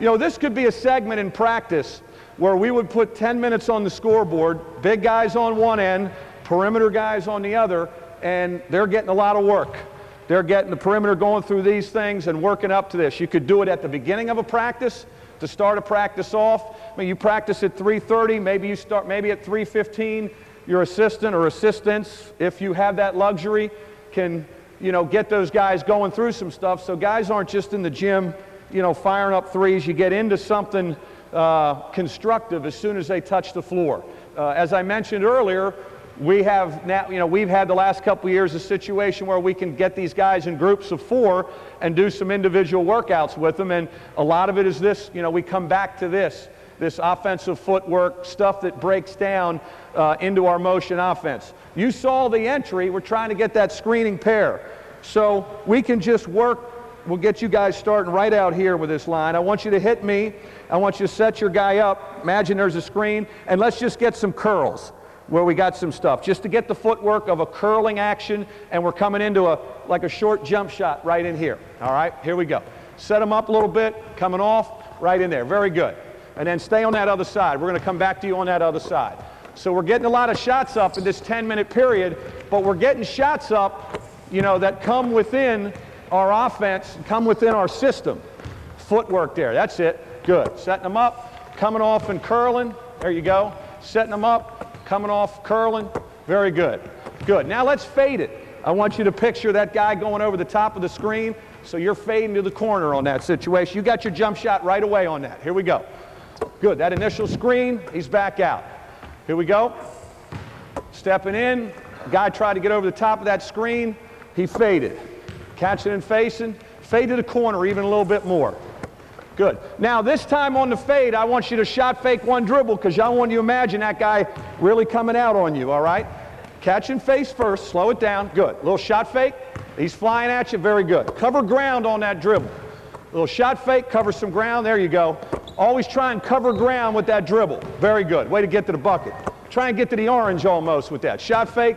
you know, this could be a segment in practice where we would put 10 minutes on the scoreboard, big guys on one end, perimeter guys on the other, and they're getting a lot of work. They're getting the perimeter going through these things and working up to this. You could do it at the beginning of a practice to start a practice off. I mean, you practice at 3:30, maybe you start maybe at 3:15. Your assistant or assistants, if you have that luxury, can you know get those guys going through some stuff. So guys aren't just in the gym, you know, firing up threes. You get into something uh, constructive as soon as they touch the floor. Uh, as I mentioned earlier, we have now, you know, we've had the last couple years a situation where we can get these guys in groups of four and do some individual workouts with them. And a lot of it is this, you know, we come back to this, this offensive footwork, stuff that breaks down uh, into our motion offense. You saw the entry. We're trying to get that screening pair. So we can just work. We'll get you guys starting right out here with this line. I want you to hit me. I want you to set your guy up. Imagine there's a screen. And let's just get some curls where we got some stuff just to get the footwork of a curling action and we're coming into a like a short jump shot right in here all right here we go set them up a little bit coming off right in there very good and then stay on that other side we're going to come back to you on that other side so we're getting a lot of shots up in this 10 minute period but we're getting shots up you know that come within our offense come within our system footwork there that's it good setting them up coming off and curling there you go setting them up coming off, curling. Very good. Good. Now let's fade it. I want you to picture that guy going over the top of the screen. So you're fading to the corner on that situation. You got your jump shot right away on that. Here we go. Good. That initial screen, he's back out. Here we go. Stepping in. Guy tried to get over the top of that screen. He faded. Catching and facing. Fade to the corner even a little bit more. Good. Now, this time on the fade, I want you to shot fake one dribble because I want you to imagine that guy really coming out on you, all right? Catch and face first, slow it down. Good. Little shot fake. He's flying at you. Very good. Cover ground on that dribble. Little shot fake, cover some ground. There you go. Always try and cover ground with that dribble. Very good. Way to get to the bucket. Try and get to the orange almost with that. Shot fake.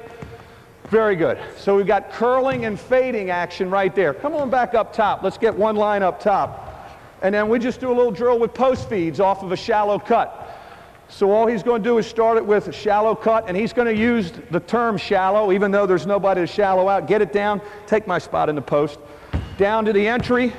Very good. So we've got curling and fading action right there. Come on back up top. Let's get one line up top. And then we just do a little drill with post feeds off of a shallow cut. So all he's going to do is start it with a shallow cut, and he's going to use the term shallow, even though there's nobody to shallow out. Get it down, take my spot in the post, down to the entry,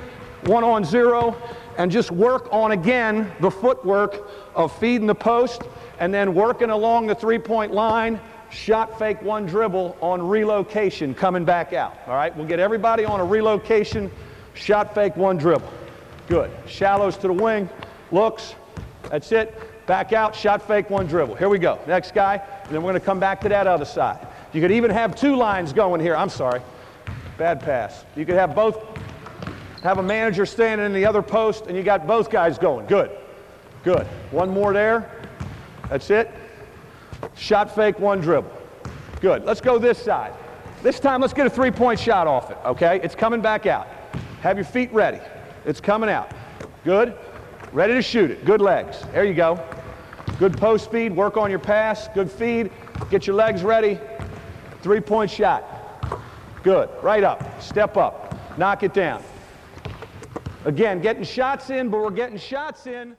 one on zero, and just work on again the footwork of feeding the post, and then working along the three-point line, shot fake one dribble on relocation coming back out. All right, we'll get everybody on a relocation, shot fake one dribble. Good. Shallows to the wing. Looks. That's it. Back out. Shot fake one dribble. Here we go. Next guy. And then we're going to come back to that other side. You could even have two lines going here. I'm sorry. Bad pass. You could have both. Have a manager standing in the other post, and you got both guys going. Good. Good. One more there. That's it. Shot fake, one dribble. Good. Let's go this side. This time, let's get a three point shot off it, okay? It's coming back out. Have your feet ready. It's coming out. Good. Ready to shoot it. Good legs. There you go. Good post feed. Work on your pass. Good feed. Get your legs ready. Three point shot. Good. Right up. Step up. Knock it down. Again, getting shots in, but we're getting shots in.